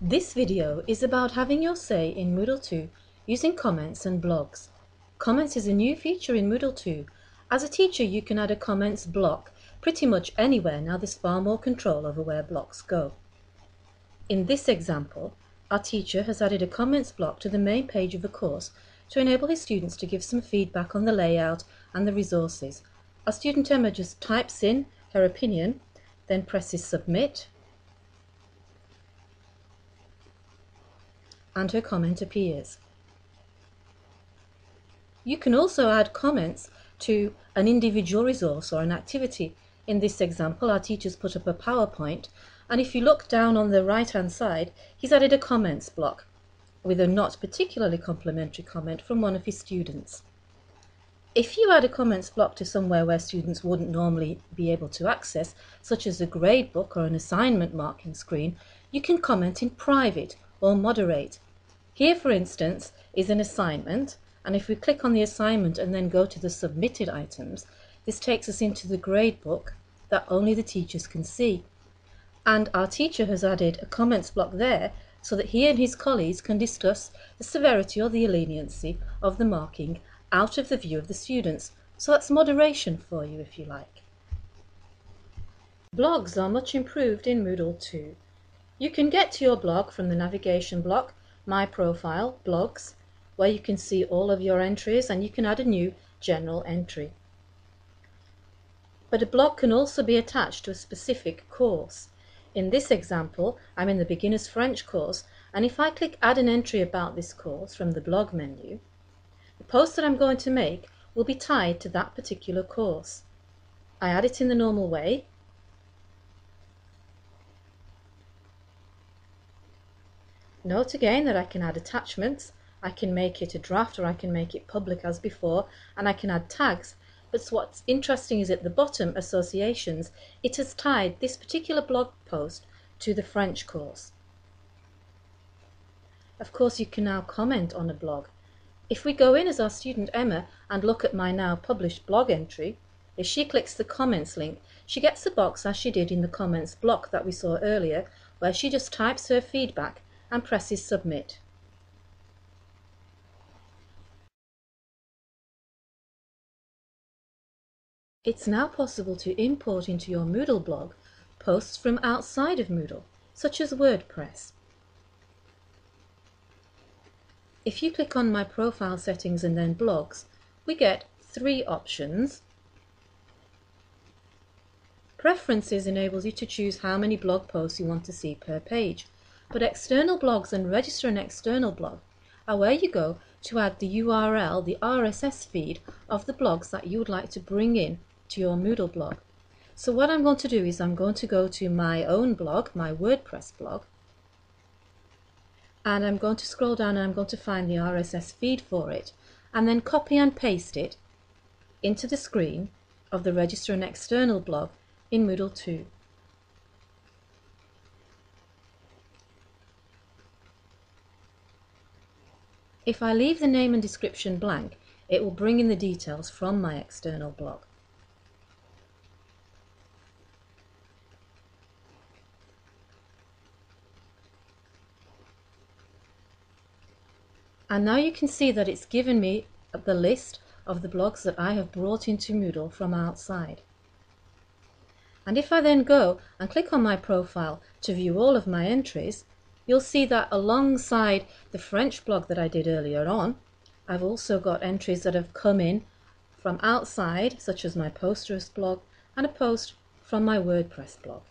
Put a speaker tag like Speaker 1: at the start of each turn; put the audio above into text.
Speaker 1: This video is about having your say in Moodle 2 using comments and blogs. Comments is a new feature in Moodle 2. As a teacher you can add a comments block pretty much anywhere now there's far more control over where blocks go. In this example, our teacher has added a comments block to the main page of the course to enable his students to give some feedback on the layout and the resources. Our student Emma just types in her opinion, then presses submit and her comment appears. You can also add comments to an individual resource or an activity. In this example, our teacher's put up a PowerPoint, and if you look down on the right hand side, he's added a comments block with a not particularly complimentary comment from one of his students. If you add a comments block to somewhere where students wouldn't normally be able to access, such as a gradebook or an assignment marking screen, you can comment in private or moderate here, for instance, is an assignment, and if we click on the assignment and then go to the submitted items, this takes us into the grade book that only the teachers can see. And our teacher has added a comments block there so that he and his colleagues can discuss the severity or the leniency of the marking out of the view of the students. So that's moderation for you if you like. Blogs are much improved in Moodle 2. You can get to your blog from the navigation block my profile, blogs, where you can see all of your entries and you can add a new general entry. But a blog can also be attached to a specific course. In this example, I'm in the Beginner's French course, and if I click Add an entry about this course from the blog menu, the post that I'm going to make will be tied to that particular course. I add it in the normal way, Note again that I can add attachments, I can make it a draft or I can make it public as before, and I can add tags. But what's interesting is at the bottom, associations, it has tied this particular blog post to the French course. Of course, you can now comment on a blog. If we go in as our student Emma and look at my now published blog entry, if she clicks the comments link, she gets a box as she did in the comments block that we saw earlier, where she just types her feedback and presses submit. It's now possible to import into your Moodle blog posts from outside of Moodle, such as WordPress. If you click on My Profile Settings and then Blogs, we get three options. Preferences enables you to choose how many blog posts you want to see per page. But external blogs and register an external blog are where you go to add the URL, the RSS feed of the blogs that you would like to bring in to your Moodle blog. So what I'm going to do is I'm going to go to my own blog, my WordPress blog, and I'm going to scroll down and I'm going to find the RSS feed for it and then copy and paste it into the screen of the register an external blog in Moodle 2. If I leave the name and description blank, it will bring in the details from my external blog. And now you can see that it's given me the list of the blogs that I have brought into Moodle from outside. And if I then go and click on my profile to view all of my entries, you'll see that alongside the French blog that I did earlier on, I've also got entries that have come in from outside, such as my Posterous blog and a post from my WordPress blog.